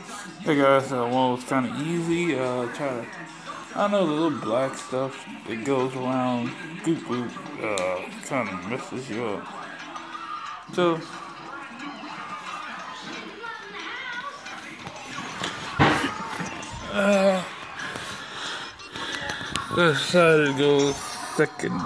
Hey guys, that one was kind of easy. Uh, try to, I know the little black stuff that goes around goop goop, uh, kind of messes you up. So, uh, decided to go second